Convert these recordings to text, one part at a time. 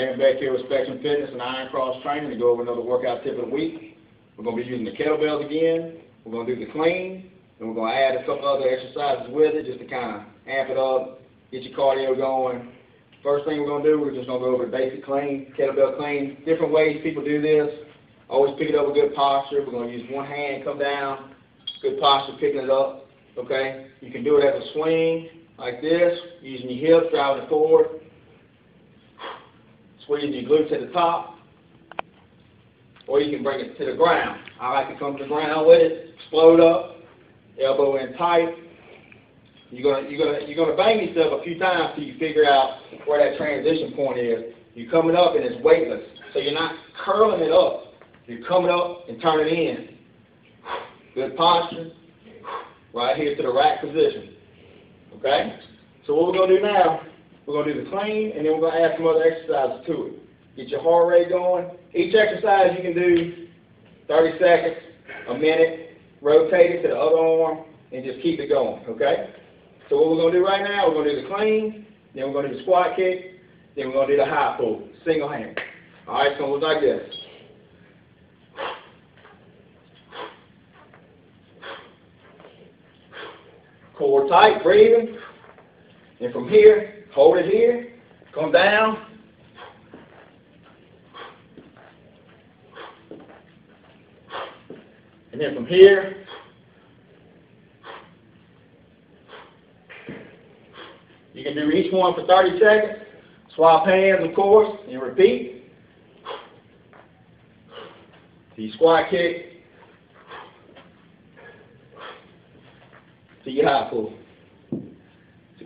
David Beck here with Spectrum Fitness and Iron Cross Training to go over another workout tip of the week. We're going to be using the kettlebells again. We're going to do the clean, and we're going to add a couple other exercises with it just to kind of amp it up, get your cardio going. First thing we're going to do, we're just going to go over the basic clean, kettlebell clean. Different ways people do this. Always pick it up with good posture. We're going to use one hand, come down, good posture, picking it up. Okay? You can do it as a swing, like this, using your hips, driving it forward. Squeezing your glutes at the top. Or you can bring it to the ground. I like to come to the ground with it, explode up, elbow in tight. You're gonna you're gonna you're gonna bang yourself a few times till you figure out where that transition point is. You're coming up and it's weightless, so you're not curling it up. You're coming up and turning in. Good posture. Right here to the rack position. Okay? So what we're gonna do now, we're gonna do the clean and then we're gonna add some other exercises to it. Get your heart rate going. Each exercise you can do 30 seconds, a minute, rotate it to the other arm, and just keep it going, okay? So what we're going to do right now, we're going to do the clean, then we're going to do the squat kick, then we're going to do the high pull, single hand. All right, so going to look like this. Core tight, breathing. And from here, hold it here, come down, And then from here, you can do each one for 30 seconds. Swap hands, of course, and repeat. To your squat kick. To your high pull.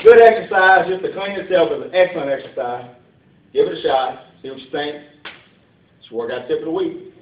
Good exercise. Just to clean yourself is an excellent exercise. Give it a shot. See what you think. It's workout tip of the week.